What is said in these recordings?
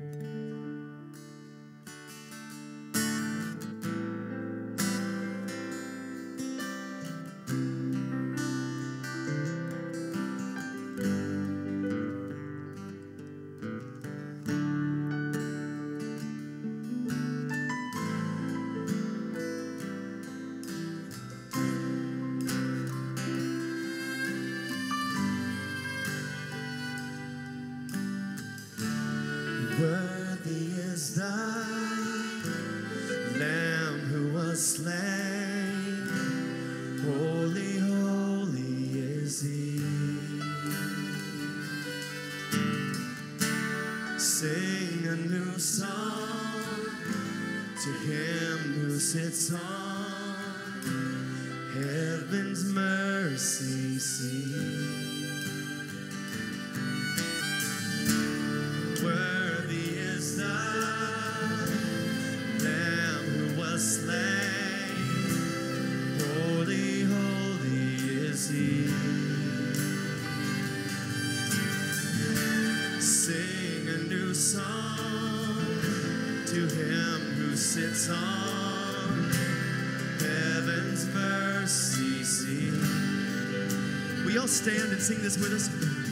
Mm-hmm. Worthy is thy Lamb who was slain. Holy, holy is he. Sing a new song to him who sits on heaven's mercy seat. him who sits on heaven's mercy seat. Will y'all stand and sing this with us?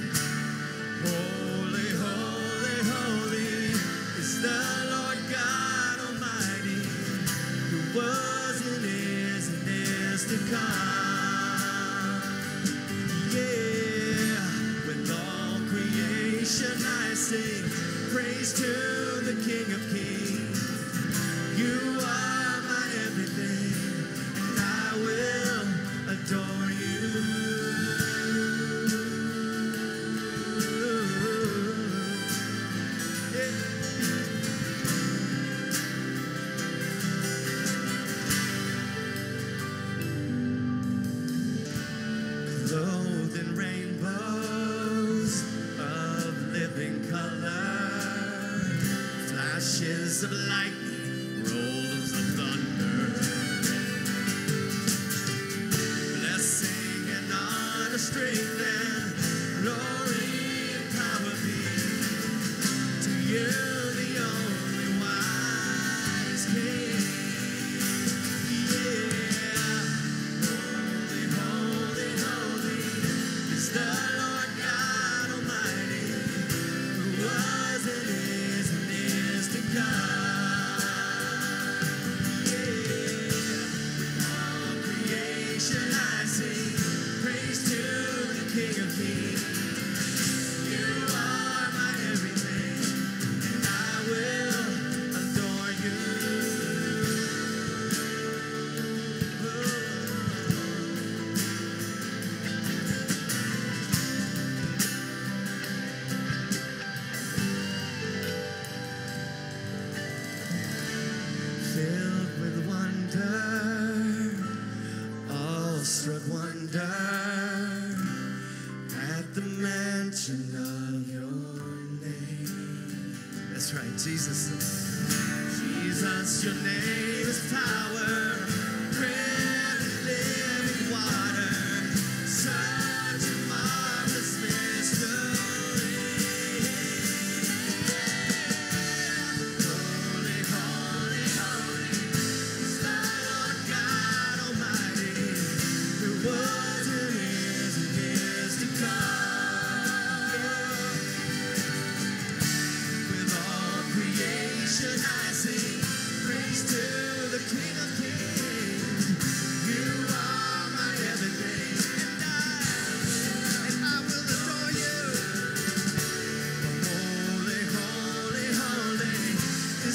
of light. That's right, Jesus. Jesus, your name is power.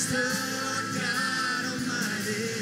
Master God Almighty.